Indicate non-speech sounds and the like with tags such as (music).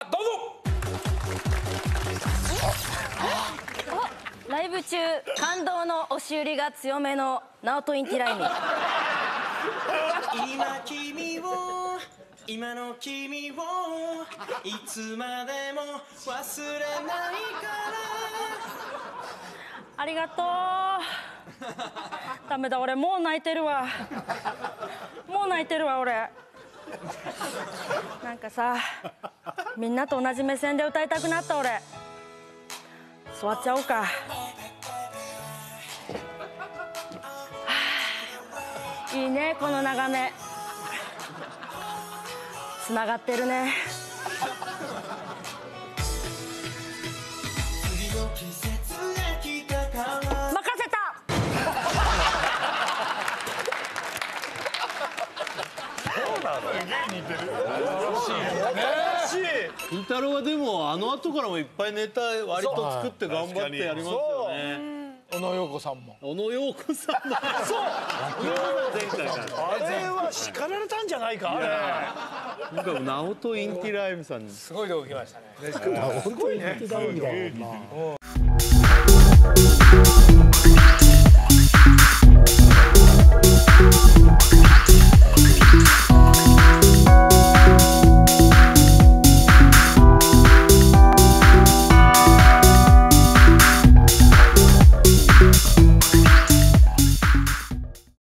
どうぞ。ライブ中感動の押し売りが強めのナオトインティライミ。今君を今の君をいつまでも忘れないから。ありがとう。ダメだ俺もう泣いてるわ。もう泣いてるわ俺。なんかさみんなと同じ目線で歌いたくなった俺。座っちゃおうか。は (sighs) あいいねこの眺め。つながってるね。次の？季節が来金太郎はでもあの後からもいっぱいネタ割と作って頑張ってやりますよね。オノ・ヨーコさんもオノ・ヨーコさんも。そう前回からあれは叱られたんじゃないかあれ今回もナオト・インティライミさん。にすごいとこ来ましたねすごいね